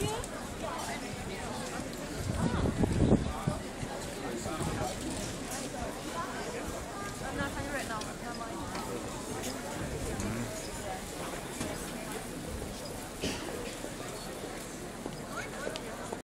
Yeah.